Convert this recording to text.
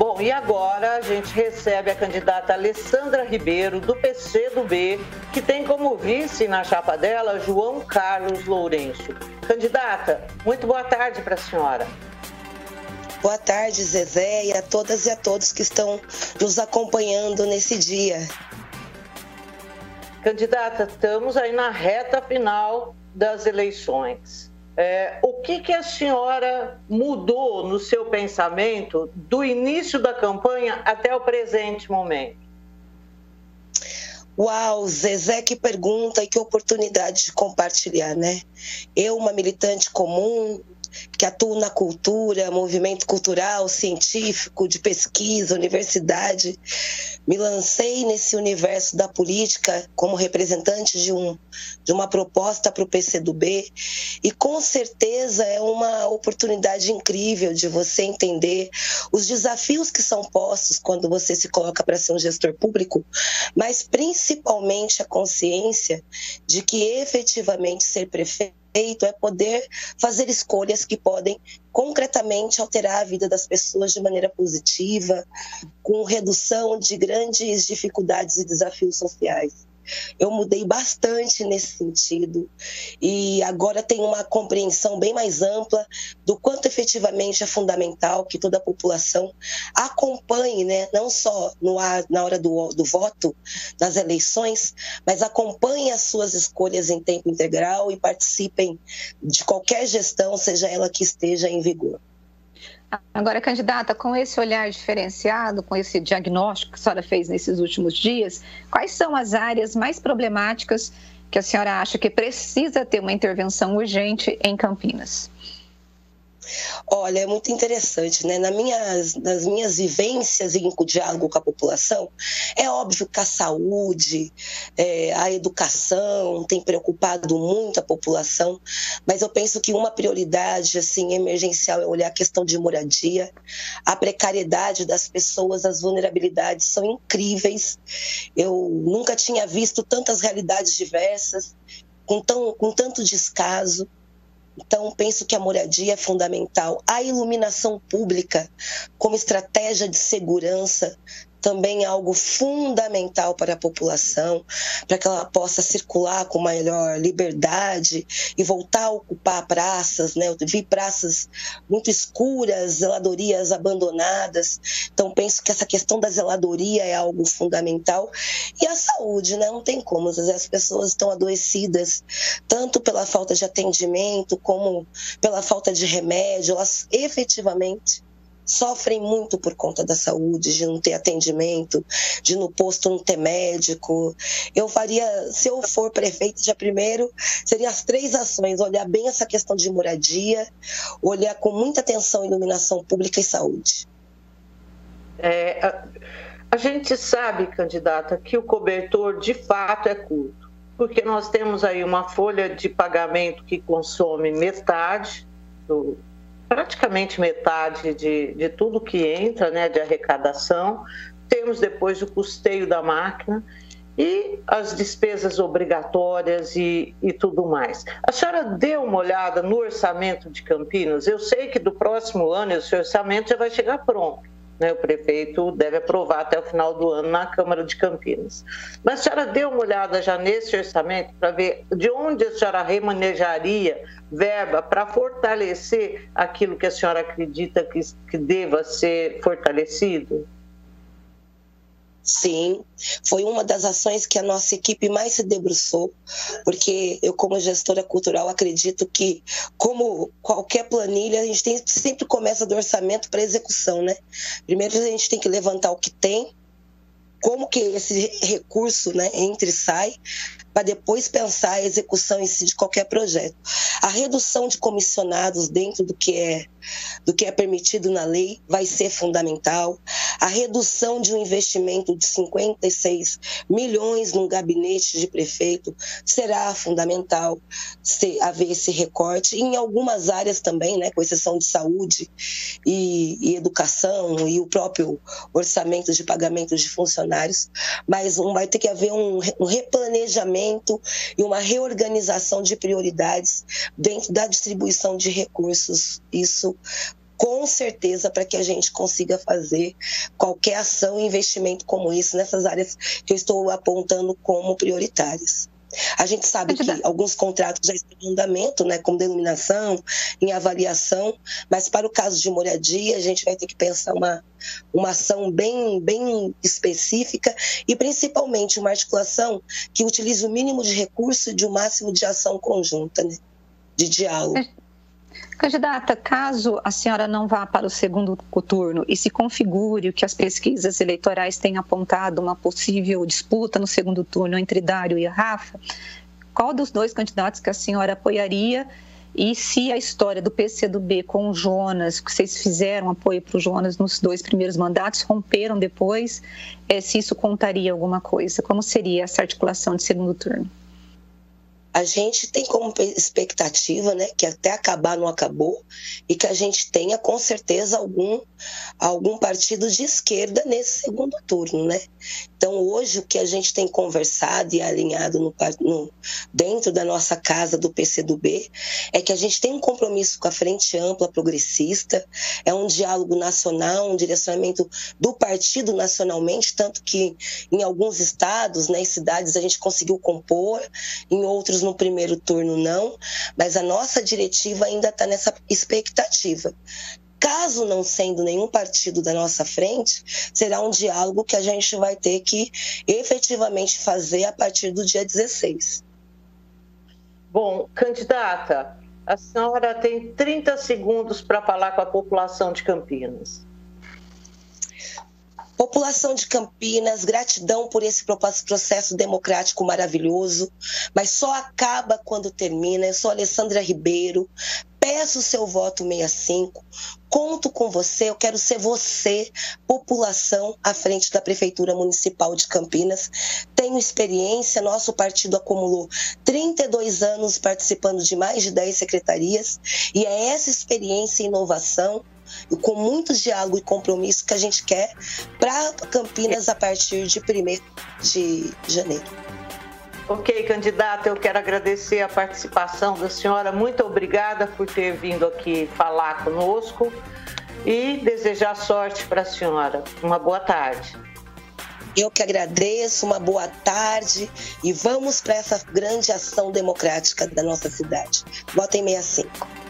Bom, e agora a gente recebe a candidata Alessandra Ribeiro, do PCdoB, que tem como vice na chapa dela João Carlos Lourenço. Candidata, muito boa tarde para a senhora. Boa tarde, Zezé, e a todas e a todos que estão nos acompanhando nesse dia. Candidata, estamos aí na reta final das eleições. É, o que, que a senhora mudou no seu pensamento do início da campanha até o presente momento? Uau, Zezé, que pergunta e que oportunidade de compartilhar, né? Eu, uma militante comum, que atuo na cultura, movimento cultural, científico, de pesquisa, universidade. Me lancei nesse universo da política como representante de, um, de uma proposta para o PCdoB e com certeza é uma oportunidade incrível de você entender os desafios que são postos quando você se coloca para ser um gestor público, mas principalmente a consciência de que efetivamente ser prefeito direito é poder fazer escolhas que podem concretamente alterar a vida das pessoas de maneira positiva, com redução de grandes dificuldades e desafios sociais. Eu mudei bastante nesse sentido e agora tenho uma compreensão bem mais ampla do quanto efetivamente é fundamental que toda a população acompanhe, né, não só no, na hora do, do voto, nas eleições, mas acompanhe as suas escolhas em tempo integral e participem de qualquer gestão, seja ela que esteja em vigor. Agora, candidata, com esse olhar diferenciado, com esse diagnóstico que a senhora fez nesses últimos dias, quais são as áreas mais problemáticas que a senhora acha que precisa ter uma intervenção urgente em Campinas? Olha, é muito interessante, né? Na minhas, nas minhas vivências em diálogo com a população, é óbvio que a saúde, é, a educação tem preocupado muito a população, mas eu penso que uma prioridade assim emergencial é olhar a questão de moradia, a precariedade das pessoas, as vulnerabilidades são incríveis. Eu nunca tinha visto tantas realidades diversas, com, tão, com tanto descaso. Então, penso que a moradia é fundamental. A iluminação pública, como estratégia de segurança, também é algo fundamental para a população, para que ela possa circular com maior liberdade e voltar a ocupar praças, né? Eu vi praças muito escuras, zeladorias abandonadas. Então penso que essa questão da zeladoria é algo fundamental e a saúde, né? Não tem como, as pessoas estão adoecidas tanto pela falta de atendimento como pela falta de remédio, elas efetivamente sofrem muito por conta da saúde, de não ter atendimento, de no posto não ter médico. Eu faria, se eu for prefeito, já primeiro, seria as três ações: olhar bem essa questão de moradia, olhar com muita atenção iluminação pública e saúde. É, a, a gente sabe, candidata, que o cobertor de fato é curto, porque nós temos aí uma folha de pagamento que consome metade do, praticamente metade de, de tudo que entra né, de arrecadação. Temos depois o custeio da máquina e as despesas obrigatórias e, e, tudo mais. A senhora deu uma olhada no orçamento de Campinas? Eu sei que do próximo ano esse orçamento já vai chegar pronto né, o prefeito deve aprovar até o final do ano na Câmara de Campinas. Mas a senhora deu uma olhada já nesse orçamento para ver de onde a senhora remanejaria verba para fortalecer aquilo que a senhora acredita que, que deva ser fortalecido? Sim, foi uma das ações que a nossa equipe mais se debruçou, porque eu, como gestora cultural, acredito que, como qualquer planilha, a gente tem, sempre começa do orçamento para execução, né? Primeiro a gente tem que levantar o que tem, como que esse recurso né, entra e sai, para depois pensar a execução em si de qualquer projeto. A redução de comissionados dentro do que é do que é permitido na lei vai ser fundamental. A redução de um investimento de 56 milhões num gabinete de prefeito será fundamental se haver esse recorte. Em algumas áreas também, né, com exceção de saúde e, e educação e o próprio orçamento de pagamentos de funcionários, mas um, vai ter que haver um, um replanejamento e uma reorganização de prioridades dentro da distribuição de recursos. Isso com certeza para que a gente consiga fazer qualquer ação e investimento como esse nessas áreas que eu estou apontando como prioritárias. A gente sabe que alguns contratos já estão em andamento, né, como denominação, em avaliação, mas para o caso de moradia, a gente vai ter que pensar uma, uma ação bem, bem específica e principalmente uma articulação que utilize o mínimo de recurso e de o um máximo de ação conjunta, né, de diálogo. Candidata, caso a senhora não vá para o segundo turno e se configure o que as pesquisas eleitorais têm apontado uma possível disputa no segundo turno entre Dário e Rafa, qual dos dois candidatos que a senhora apoiaria? E se a história do PCdoB com o Jonas, que vocês fizeram apoio para o Jonas nos dois primeiros mandatos, romperam depois, é, se isso contaria alguma coisa? Como seria essa articulação de segundo turno? A gente tem como expectativa, né, que até acabar não acabou e que a gente tenha com certeza algum algum partido de esquerda nesse segundo turno, né? Então hoje o que a gente tem conversado e alinhado no, no, dentro da nossa casa do PCdoB é que a gente tem um compromisso com a frente ampla progressista, é um diálogo nacional, um direcionamento do partido nacionalmente, tanto que em alguns estados, né, cidades a gente conseguiu compor, em outros no primeiro turno não, mas a nossa diretiva ainda está nessa expectativa. Caso não sendo nenhum partido da nossa frente, será um diálogo que a gente vai ter que efetivamente fazer a partir do dia 16. Bom, candidata, a senhora tem 30 segundos para falar com a população de Campinas. População de Campinas, gratidão por esse processo democrático maravilhoso, mas só acaba quando termina. Eu sou Alessandra Ribeiro, peço o seu voto 65. Conto com você, eu quero ser você, população, à frente da Prefeitura Municipal de Campinas. Tenho experiência, nosso partido acumulou 32 anos participando de mais de 10 secretarias, e é essa experiência e inovação e com muito diálogo e compromisso que a gente quer para Campinas a partir de 1 de janeiro. Ok, candidata, eu quero agradecer a participação da senhora. Muito obrigada por ter vindo aqui falar conosco e desejar sorte para a senhora. Uma boa tarde. Eu que agradeço, uma boa tarde e vamos para essa grande ação democrática da nossa cidade. Votem 65.